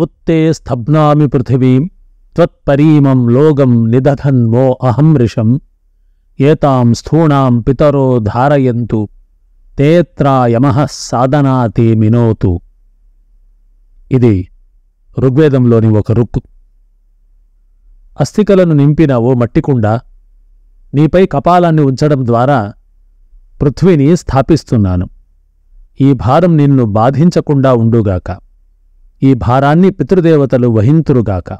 ఉత్తే స్తబ్నామి పృథివీం త్వత్పరీమం లోగం నిదధన్మో అహం ఋషం ఏతాం స్థూణాం పితరో ధారయంతు తేత్రాయమః సాధనాతే మినోతు. ఇది ఋగ్వేదంలోని ఒక రుక్కు అస్థికలను నింపిన ఓ మట్టికుండ నీపై కపాలాన్ని ఉంచడం ద్వారా పృథ్వీని స్థాపిస్తున్నాను. ఈ భారం నిన్ను బాధించకుండా ఉండుగాక. ఈ భారాన్ని పితృదేవతలు వహింతురుగాక.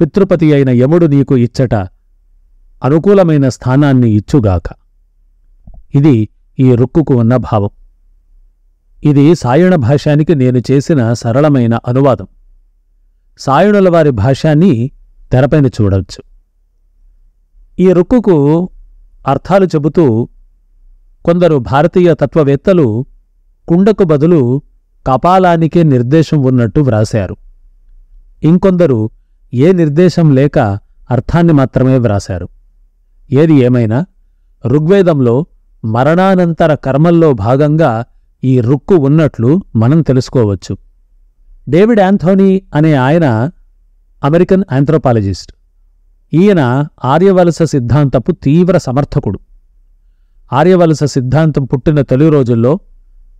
పితృపతి అయిన యముడు నీకు ఇచ్చట అనుకూలమైన స్థానాన్ని ఇచ్చుగాక. ఇది ఈ రుక్కుకు ఉన్న భావం. ఇది సాయుణ భాష్యానికి నేను చేసిన సరళమైన అనువాదం. సాయుణుల వారి భాష్యాన్ని తెరపైన చూడవచ్చు ఈ రుక్కుకు అర్థాలు చెబుతూ కొందరు భారతీయ తత్వవేత్తలు కుండకు బదులు కపాలానికే నిర్దేశం ఉన్నట్టు వ్రాశారు. ఇంకొందరు ఏ నిర్దేశం లేక అర్థాన్ని మాత్రమే వ్రాశారు. ఏది ఏమైనా ఋగ్వేదంలో మరణానంతర కర్మల్లో భాగంగా ఈ రుక్కు ఉన్నట్లు మనం తెలుసుకోవచ్చు. డేవిడ్ యాంథోనీ అనే ఆయన అమెరికన్ ఆంథ్రోపాలజిస్ట్. ఈయన ఆర్యవలస సిద్ధాంతపు తీవ్ర సమర్థకుడు. ఆర్యవలస సిద్ధాంతం పుట్టిన తొలి రోజుల్లో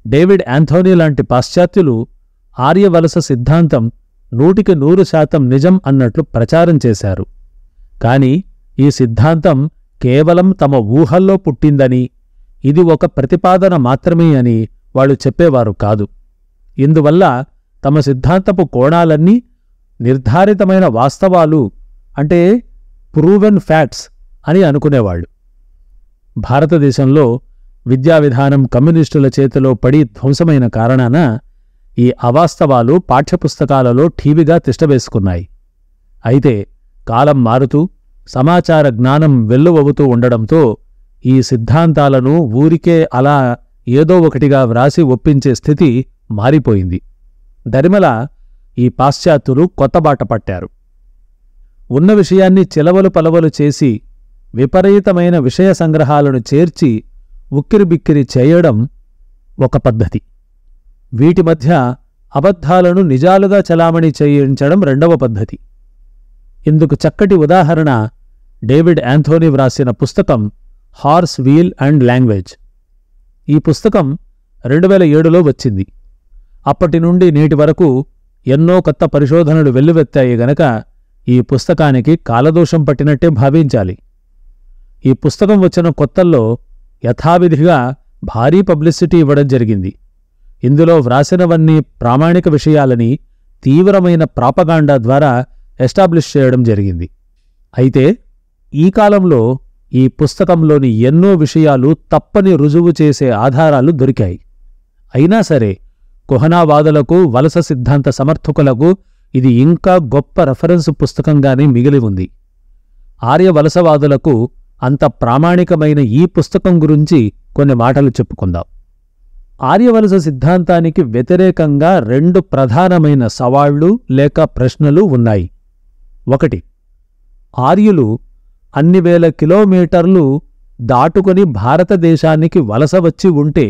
డేవిడ్ యాంథోనీ లాంటి పాశ్చాత్యులు ఆర్యవలస సిద్ధాంతం నూటికి నూరు శాతం నిజం అన్నట్లు ప్రచారం చేశారు. కాని ఈ సిద్ధాంతం కేవలం తమ ఊహల్లో పుట్టిందని ఇది ఒక ప్రతిపాదన మాత్రమే అని వాళ్ళు చెప్పేవారు కాదు. ఇందువల్ల తమ సిద్ధాంతపు కోణాలన్నీ నిర్ధారితమైన వాస్తవాలు అంటే ప్రూవెన్ ఫ్యాక్ట్స్ అని అనుకునేవాళ్ళు. భారతదేశంలో విద్యా విధానం కమ్యూనిస్టుల చేతిలో పడి ధ్వంసమైన కారణాన ఈ అవాస్తవాలు పాఠ్యపుస్తకాలలో ఠీవిగా తిష్టవేసుకున్నాయి. అయితే కాలం మారుతూ సమాచార జ్ఞానం వెల్లువవుతూ ఉండడంతో ఈ సిద్ధాంతాలను ఊరికే అలా ఏదో ఒకటిగా వ్రాసి ఒప్పించే స్థితి మారిపోయింది. దరిమల ఈ పాశ్చాత్యులు కొత్తబాట పట్టారు. ఉన్న విషయాన్ని చిలవలు పలవలు చేసి విపరీతమైన విషయ సంగ్రహాలను చేర్చి ఉక్కిరిబిక్కిరి చేయడం ఒక పద్ధతి. వీటి మధ్య అబద్ధాలను నిజాలుగా చలామణి చేయించడం రెండవ పద్ధతి. ఇందుకు చక్కటి ఉదాహరణ డేవిడ్ యాంథోనీ వ్రాసిన పుస్తకం హార్స్ వీల్ అండ్ లాంగ్వేజ్. ఈ పుస్తకం రెండు వేల ఏడులో వచ్చింది. అప్పటి నుండి నేటి వరకు ఎన్నో కొత్త పరిశోధనలు వెల్లువెత్తాయి గనక ఈ పుస్తకానికి కాలదోషం పట్టినట్టే భావించాలి. ఈ పుస్తకం వచ్చిన కొత్తల్లో యథావిధిగా భారీ పబ్లిసిటీ ఇవ్వడం జరిగింది. ఇందులో వ్రాసినవన్నీ ప్రామాణిక విషయాలని తీవ్రమైన ప్రాపగాండా ద్వారా ఎస్టాబ్లిష్ చేయడం జరిగింది. అయితే ఈ కాలంలో ఈ పుస్తకంలోని ఎన్నో విషయాలు తప్పని రుజువు చేసే ఆధారాలు దొరికాయి. అయినా సరే కుహనావాదులకు వలస సిద్ధాంత సమర్థకులకు ఇది ఇంకా గొప్ప రెఫరెన్స్ పుస్తకంగానే మిగిలి ఉంది. ఆర్య వలసవాదులకు అంత ప్రామాణికమైన ఈ పుస్తకం గురించి కొన్ని మాటలు చెప్పుకుందాం. ఆర్యవలస సిద్ధాంతానికి వ్యతిరేకంగా రెండు ప్రధానమైన సవాళ్ళు లేక ప్రశ్నలు ఉన్నాయి. ఒకటి ఆర్యులు అన్ని వేల కిలోమీటర్లు దాటుకుని భారతదేశానికి వలస వచ్చి ఉంటే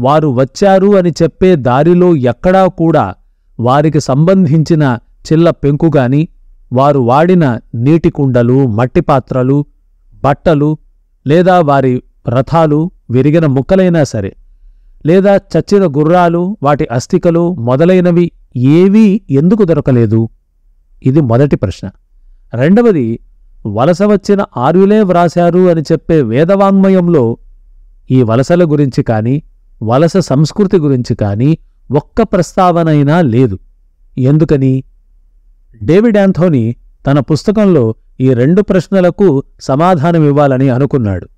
వారు వచ్చారు అని చెప్పే దారిలో ఎక్కడా కూడా వారికి సంబంధించిన చిల్ల పెంకుగాని వారు వాడిన నీటి కుండలు బట్టలు లేదా వారి రథాలు విరిగిన ముక్కలైనా సరే లేదా చచ్చిన గుర్రాలు వాటి అస్థికలు మొదలైనవి ఏవీ ఎందుకు దొరకలేదు? ఇది మొదటి ప్రశ్న. రెండవది వలస వచ్చిన ఆర్యులే వ్రాశారు అని చెప్పే వేదవాంగ్మయంలో ఈ వలసల గురించి కాని వలస సంస్కృతి గురించి కాని ఒక్క ప్రస్తావనైనా లేదు. ఎందుకని? డేవిడ్ యాంథోనీ తన పుస్తకంలో ఈ రెండు ప్రశ్నలకు సమాధానమివ్వాలని అనుకున్నాడు.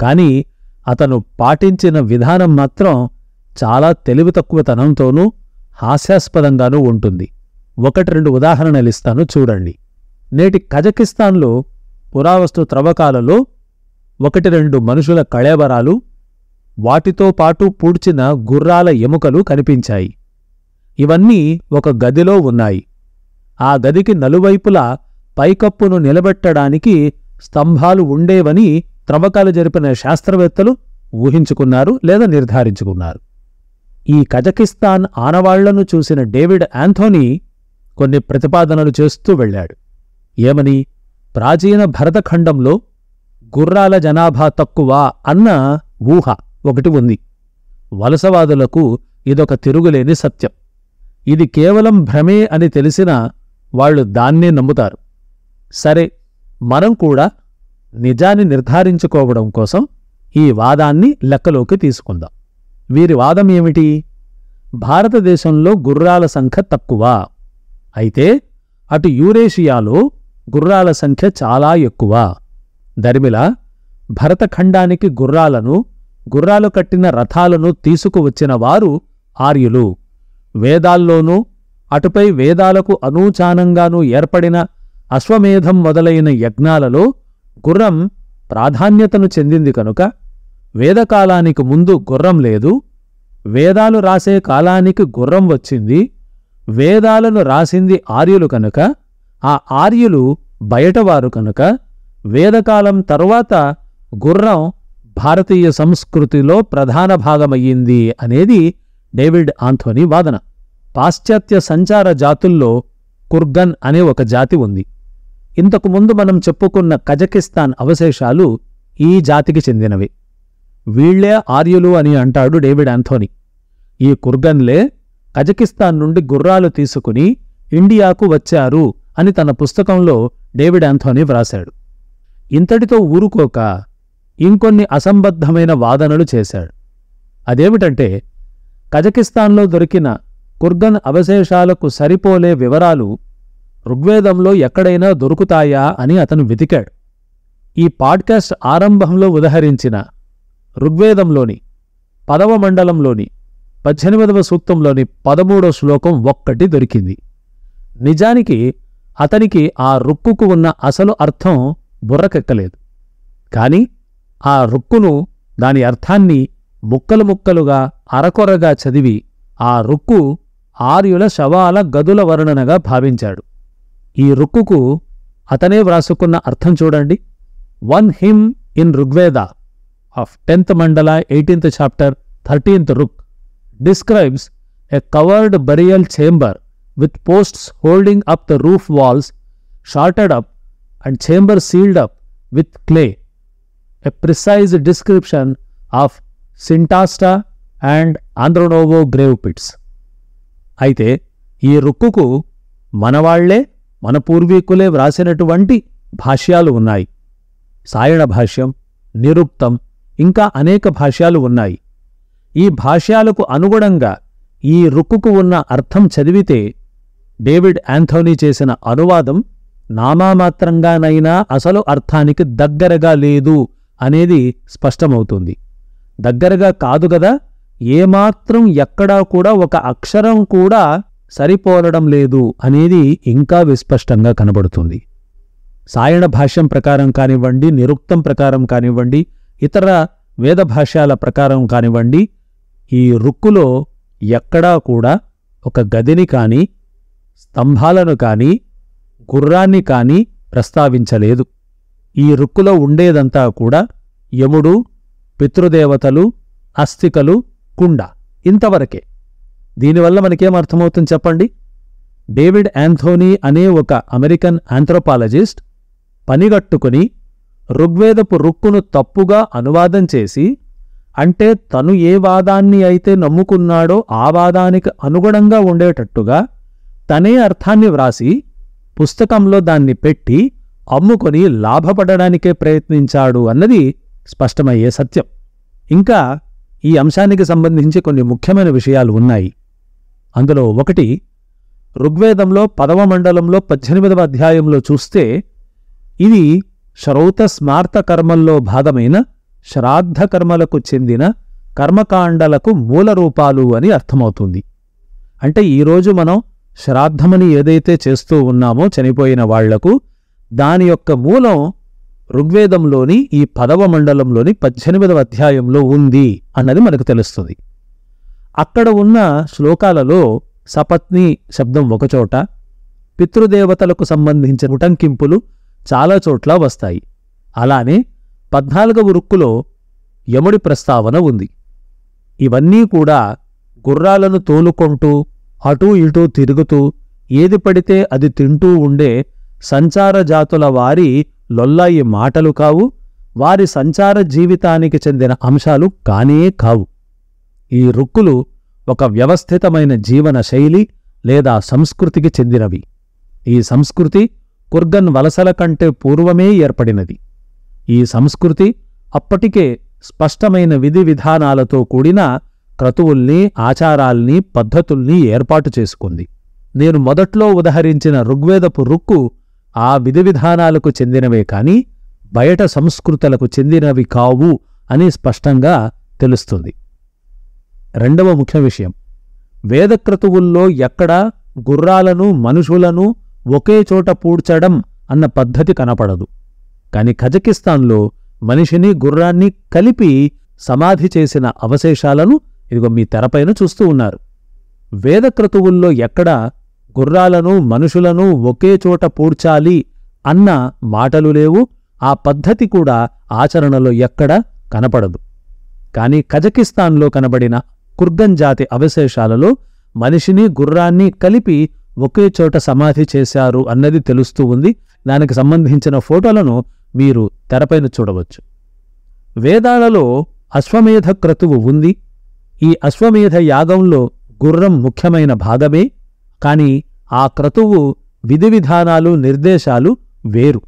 కాని అతను పాటించిన విధానం మాత్రం చాలా తెలివి తక్కువతనంతోనూ హాస్యాస్పదంగానూ ఉంటుంది. ఒకటి రెండు ఉదాహరణలిస్తాను చూడండి. నేటి కజకిస్తాన్లో పురావస్తు త్రవ్వకాలలో ఒకటి రెండు మనుషుల కళేబరాలు వాటితో పాటు పూడ్చిన గుర్రాల ఎముకలు కనిపించాయి. ఇవన్నీ ఒక గదిలో ఉన్నాయి. ఆ గదికి నలువైపులా పైకప్పును నిలబెట్టడానికి స్తంభాలు ఉండేవని త్రవ్వకాలు జరిపిన శాస్త్రవేత్తలు ఊహించుకున్నారు లేదా నిర్ధారించుకున్నారు. ఈ కజకిస్తాన్ ఆనవాళ్ళను చూసిన డేవిడ్ యాంథోనీ కొన్ని ప్రతిపాదనలు చేస్తూ వెళ్ళాడు. ఏమని? ప్రాచీన భరతఖండంలో గుర్రాల జనాభా తక్కువ అన్న ఊహ ఒకటి ఉంది. వలసవాదులకు ఇదొక తిరుగులేని సత్యం. ఇది కేవలం భ్రమే అని తెలిసినా వాళ్ళు దాన్నే నమ్ముతారు. సరే మనం కూడా నిజాన్ని నిర్ధారించుకోవడం కోసం ఈ వాదాన్ని లెక్కలోకి తీసుకుందాం. వీరి వాదం ఏమిటి? భారతదేశంలో గుర్రాల సంఖ్య తక్కువ. అయితే అటు యూరేషియాలో గుర్రాల సంఖ్య చాలా ఎక్కువ. దరిమిల భరతఖండానికి గుర్రాలను గుర్రాలు కట్టిన రథాలను తీసుకువచ్చిన వారు ఆర్యులు. వేదాల్లోనూ అటుపై వేదాలకు అనూచానంగానూ ఏర్పడిన అశ్వమేధం మొదలైన యజ్ఞాలలో గుర్రం ప్రాధాన్యతను చెందింది కనుక వేదకాలానికి ముందు గుర్రం లేదు వేదాలు రాసే కాలానికి గుర్రం వచ్చింది వేదాలను రాసింది ఆర్యులు కనుక ఆ ఆర్యులు బయటవారు కనుక వేదకాలం తరువాత గుర్రం భారతీయ సంస్కృతిలో ప్రధాన భాగమయ్యింది అనేది డేవిడ్ ఆంథోనీ వాదన. పాశ్చాత్య సంచార జాతుల్లో కుర్గన్ అనే ఒక జాతి ఉంది. ఇంతకుముందు మనం చెప్పుకున్న కజకిస్తాన్ అవశేషాలు ఈ జాతికి చెందినవి. వీళ్ళే ఆర్యులు అని అంటాడు డేవిడ్ ఆంథోనీ. ఈ కుర్గన్లే కజకిస్తాన్ నుండి గుర్రాలు తీసుకుని ఇండియాకు వచ్చారు అని తన పుస్తకంలో డేవిడ్ ఆంథోనీ వ్రాశాడు. ఇంతటితో ఊరుకోక ఇంకొన్ని అసంబద్ధమైన వాదనలు చేశాడు. అదేమిటంటే కజకిస్తాన్లో దొరికిన కుర్గన్ అవశేషాలకు సరిపోలే వివరాలు ఋగ్వేదంలో ఎక్కడైనా దొరుకుతాయా అని అతను వెతికాడు. ఈ పాడ్కాస్ట్ ఆరంభంలో ఉదహరించిన ఋగ్వేదంలోని పదవ మండలంలోని పద్దెనిమిదవ సూక్తంలోని పదమూడో శ్లోకం ఒక్కటి దొరికింది. నిజానికి అతనికి ఆ రుక్కుకు ఉన్న అసలు అర్థం బుర్రకెక్కలేదు. కాని ఆ రుక్కును దాని అర్థాన్ని ముక్కలు ముక్కలుగా అరకొరగా చదివి ఆ రుక్కు ఆర్యుల శవాల గదుల వర్ణనగా భావించాడు. ఈ రుక్కుకు అతనే వ్రాసుకున్న అర్థం చూడండి. One hymn in Rigveda of tenth Mandala eighteenth chapter thirteenth Rik describes a covered burial chamber with posts holding up the roof walls shorted up and chamber sealed up with clay. A precise description of Sintashta and Andronovo grave pits అయితే ఈ రుక్కుకు మనవాళ్ళే మన పూర్వీకులే వ్రాసినటువంటి భాష్యాలు ఉన్నాయి. సాయణ భాష్యం నిరుక్తం ఇంకా అనేక భాష్యాలు ఉన్నాయి. ఈ భాష్యాలకు అనుగుణంగా ఈ రుక్కుకు ఉన్న అర్థం చదివితే డేవిడ్ యాంథోనీ చేసిన అనువాదం నామామాత్రంగానైనా అసలు అర్థానికి దగ్గరగా లేదు అనేది స్పష్టమవుతుంది. దగ్గరగా కాదుగదా ఏమాత్రం ఎక్కడా కూడా ఒక అక్షరం కూడా సరిపోలడం లేదు అనేది ఇంకా విస్పష్టంగా కనబడుతుంది. సాయణ భాష్యం ప్రకారం కానివ్వండి నిరుక్తం ప్రకారం కానివ్వండి ఇతర వేద భాష్యాల ప్రకారం కానివ్వండి ఈ రుక్కులో ఎక్కడా కూడా ఒక గదిని కాని స్తంభాలను కాని గుర్రాన్ని కాని ప్రస్తావించలేదు. ఈ రుక్కులో ఉండేదంతా కూడా యముడు పితృదేవతలు అస్థికలు కుండ ఇంతవరకే. దీనివల్ల మనకేం అర్థమవుతుంది చెప్పండి? డేవిడ్ యాంథోనీ అనే ఒక అమెరికన్ ఆంథ్రోపాలజిస్ట్ పనిగట్టుకుని ఋగ్వేదపు రుక్కును తప్పుగా అనువాదం చేసి అంటే తను ఏ వాదాన్ని అయితే నమ్ముకున్నాడో ఆ వాదానికి అనుగుణంగా ఉండేటట్టుగా తనే అర్థాన్ని వ్రాసి పుస్తకంలో దాన్ని పెట్టి అమ్ముకొని లాభపడడానికే ప్రయత్నించాడు అన్నది స్పష్టమయ్యే సత్యం. ఇంకా ఈ అంశానికి సంబంధించి కొన్ని ముఖ్యమైన విషయాలు ఉన్నాయి. అందులో ఒకటి ఋగ్వేదంలో పదవ మండలంలో పద్దెనిమిదవ అధ్యాయంలో చూస్తే ఇది శ్రౌత స్మార్త కర్మల్లో భాగమైన శ్రాద్ధ కర్మలకు చెందిన కర్మకాండలకు మూల రూపాలు అని అర్థమవుతుంది. అంటే ఈరోజు మనం శ్రాద్ధమని ఏదైతే చేస్తూ ఉన్నామో చనిపోయిన వాళ్ళకు దాని యొక్క మూలం ఋగ్వేదంలోని ఈ పదవ మండలంలోని పద్దెనిమిదవ అధ్యాయంలో ఉంది అన్నది మనకు తెలుస్తుంది. అక్కడ ఉన్న శ్లోకాలలో సపత్ని శబ్దం ఒకచోట పితృదేవతలకు సంబంధించిన ఉటంకింపులు చాలా చోట్ల వస్తాయి. అలానే పద్నాలుగవ రుక్కులో యముడి ప్రస్తావన ఉంది. ఇవన్నీ కూడా గుర్రాలను తోలుకొంటూ అటూ ఇటూ తిరుగుతూ ఏది పడితే అది తింటూ ఉండే సంచార జాతుల వారి లొల్లాయి మాటలు కావు వారి సంచార జీవితానికి చెందిన అంశాలు కానే కావు. ఈ రుక్కులు ఒక వ్యవస్థితమైన జీవన శైలి లేదా సంస్కృతికి చెందినవి. ఈ సంస్కృతి కుర్గన్ వలసల కంటే పూర్వమే ఏర్పడినది. ఈ సంస్కృతి అప్పటికే స్పష్టమైన విధి విధానాలతో కూడిన క్రతువుల్ని ఆచారాల్ని పద్ధతుల్ని ఏర్పాటు చేసుకుంది. నేను మొదట్లో ఉదహరించిన ఋగ్వేదపు రుక్కు ఆ విధి విధానాలకు చెందినవే కాని బయట సంస్కృతులకు చెందినవి కావు అని స్పష్టంగా తెలుస్తుంది. రెండవ ముఖ్య విషయం. వేదక్రతువుల్లో ఎక్కడా గుర్రాలను మనుషులను ఒకే చోట పూడ్చడం అన్న పద్ధతి కనపడదు. కాని కజకిస్తాన్లో మనిషిని గుర్రాన్ని కలిపి సమాధి చేసిన అవశేషాలను ఇదిగో మీ తెరపైన చూస్తూ ఉన్నారు. వేదక్రతువుల్లో ఎక్కడా గుర్రాలను మనుషులను ఒకే చోట పూడ్చాలి అన్న మాటలు లేవు ఆ పద్ధతి కూడా ఆచరణలో ఎక్కడా కనపడదు. కాని కజకిస్తాన్లో కనబడిన కుర్గన్ జాతి అవశేషాలలో మనిషిని గుర్రాన్ని కలిపి ఒకే చోట సమాధి చేశారు అన్నది తెలుస్తూ ఉంది. దానికి సంబంధించిన ఫోటోలను మీరు తెరపైన చూడవచ్చు. వేదాలలో అశ్వమేధ క్రతువు ఉంది. ఈ అశ్వమేధ యాగంలో గుర్రం ముఖ్యమైన భాగమే కాని ఆ క్రతువు విధి విధానాలు నిర్దేశాలు వేరు.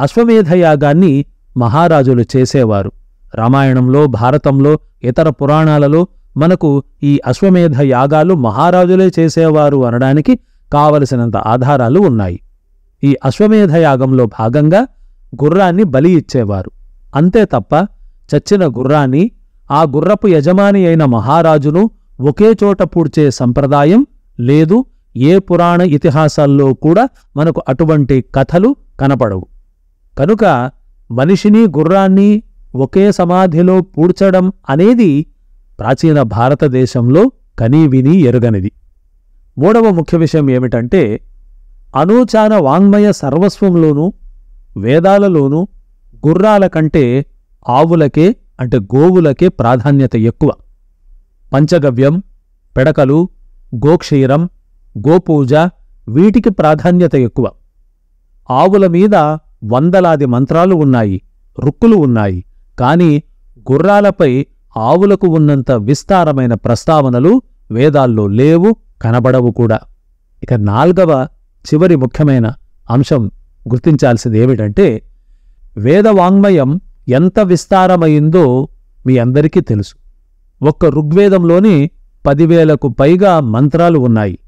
అశ్వమేధ యాగాన్ని మహారాజులు చేసేవారు. రామాయణంలో భారతంలో ఇతర పురాణాలలో మనకు ఈ అశ్వమేధ యాగాలు మహారాజులే చేసేవారు అనడానికి కావలసినంత ఆధారాలు ఉన్నాయి. ఈ అశ్వమేధ యాగంలో భాగంగా గుర్రాన్ని బలి ఇచ్చేవారు. అంతే తప్ప చచ్చిన గుర్రాన్ని ఆ గుర్రపు యజమాని అయిన మహారాజును ఒకే చోట పూడ్చే సంప్రదాయం లేదు. ఏ పురాణ ఇతిహాసాల్లో కూడా మనకు అటువంటి కథలు కనపడవు. కనుక మనిషిని గుర్రాన్ని ఒకే సమాధిలో పూడ్చడం అనేది ప్రాచీన భారతదేశంలో కనీవిని ఎరుగనిది. మూడవ ముఖ్య విషయం ఏమిటంటే అనూచాన వాంగ్మయ సర్వస్వంలోనూ వేదాలలోనూ గుర్రాల కంటే ఆవులకే అంటే గోవులకే ప్రాధాన్యత ఎక్కువ. పంచగవ్యం పెడకలు గోక్షీరం గోపూజ వీటికి ప్రాధాన్యత ఎక్కువ. ఆవుల మీద వందలాది మంత్రాలు ఉన్నాయి రుక్కులు ఉన్నాయి కాని గుర్రాలపై ఆవులకు ఉన్నంత విస్తారమైన ప్రస్తావనలు వేదాల్లో లేవు కనబడవు కూడా. ఇక నాల్గవ చివరి ముఖ్యమైన అంశం గుర్తించాల్సింది ఏమిటంటే వేదవాంగ్మయం ఎంత విస్తారమైందో మీ అందరికీ తెలుసు. ఒక్క ఋగ్వేదంలోని పదివేలకు పైగా మంత్రాలు ఉన్నాయి.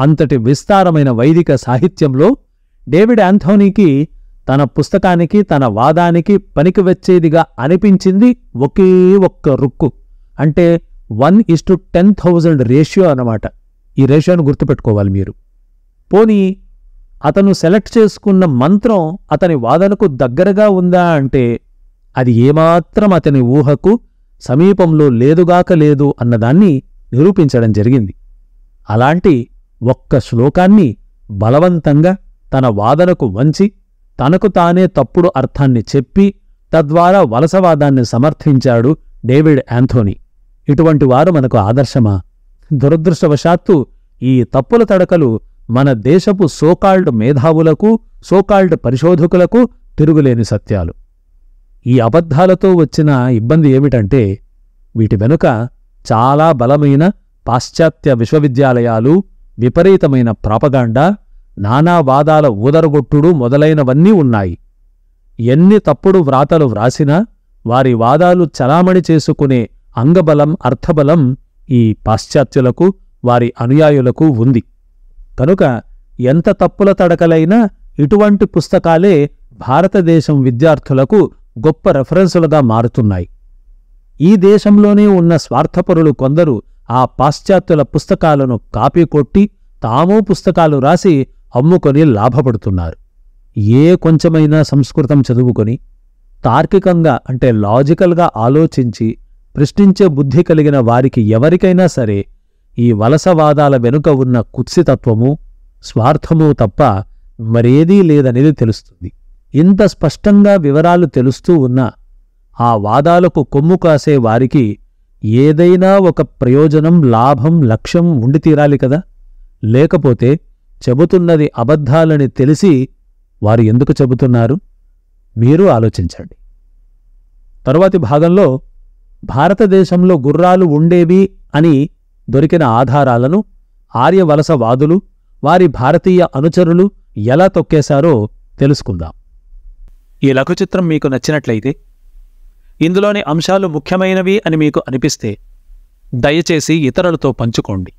అంతటి విస్తారమైన వైదిక సాహిత్యంలో డేవిడ్ యాంథోనీకి తన పుస్తకానికి తన వాదానికి పనికి వచ్చేదిగా అనిపించింది ఒకే ఒక్క రుక్కు. అంటే one is to ten thousand ratio అన్నమాట. ఈ రేషియోను గుర్తుపెట్టుకోవాలి మీరు. పోనీ అతను సెలెక్ట్ చేసుకున్న మంత్రం అతని వాదనకు దగ్గరగా ఉందా అంటే అది ఏమాత్రం అతని ఊహకు సమీపంలో లేదుగాక లేదు అన్నదాన్ని నిరూపించడం జరిగింది. అలాంటి ఒక్క శ్లోకాన్ని బలవంతంగా తన వాదనకు వంచి తనకు తానే తప్పుడు అర్థాన్ని చెప్పి తద్వారా వలసవాదాన్ని సమర్థించాడు డేవిడ్ యాంథోనీ. ఇటువంటి వారు మనకు ఆదర్శమా? దురదృష్టవశాత్తు ఈ తప్పుల తడకలు మన దేశపు సోకాల్డ్ మేధావులకు సోకాల్డ్ పరిశోధకులకు తిరుగులేని సత్యాలు. ఈ అబద్ధాలతో వచ్చిన ఇబ్బంది ఏమిటంటే వీటి వెనుక చాలా బలమైన పాశ్చాత్య విశ్వవిద్యాలయాలు విపరీతమైన ప్రాపగాండా నానా వాదాల ఊదరగొట్టుడు మొదలైనవన్నీ ఉన్నాయి. ఎన్ని తప్పుడు వ్రాతలు వ్రాసినా వారి వాదాలు చలామణి చేసుకునే అంగబలం అర్థబలం ఈ పాశ్చాత్యులకు వారి అనుయాయులకు ఉంది. కనుక ఎంత తప్పుల తడకలైనా ఇటువంటి పుస్తకాలే భారతదేశం విద్యార్థులకు గొప్ప రెఫరెన్సులుగా మారుతున్నాయి. ఈ దేశంలోనే ఉన్న స్వార్థపరులు కొందరు ఆ పాశ్చాత్యుల పుస్తకాలను కాపీ కొట్టి తాము పుస్తకాలు రాసి అమ్ముకొని లాభపడుతున్నారు. ఏ కొంచెమైనా సంస్కృతం చదువుకొని తార్కికంగా అంటే లాజికల్గా ఆలోచించి ప్రశ్నించే బుద్ధి కలిగిన వారికి ఎవరికైనా సరే ఈ వలసవాదాల వెనుక ఉన్న కుత్సితత్వము స్వార్థము తప్ప మరేదీ లేదనేది తెలుస్తుంది. ఇంత స్పష్టంగా వివరాలు తెలుస్తూ ఉన్నా ఆ వాదాలకు కొమ్ము కాసే వారికి ఏదైనా ఒక ప్రయోజనం లాభం లక్ష్యం ఉండి తీరాలి కదా? లేకపోతే చెబుతున్నది అబద్ధాలని తెలిసి వారు ఎందుకు చెబుతున్నారు? మీరు ఆలోచించండి. తరువాతి భాగంలో భారతదేశంలో గుర్రాలు ఉండేవి అని దొరికిన ఆధారాలను ఆర్యవలసవాదులు వారి భారతీయ అనుచరులు ఎలా తొక్కేశారో తెలుసుకుందాం. ఈ లఘుచిత్రం మీకు నచ్చినట్లయితే ఇందులోని అంశాలు ముఖ్యమైనవి అని మీకు అనిపిస్తే దయచేసి ఇతరులతో పంచుకోండి.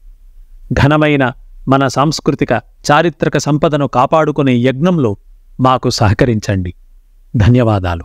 ఘనమైన మన సాంస్కృతిక చారిత్రక సంపదను కాపాడుకునే యజ్ఞంలో మాకు సహకరించండి. ధన్యవాదాలు.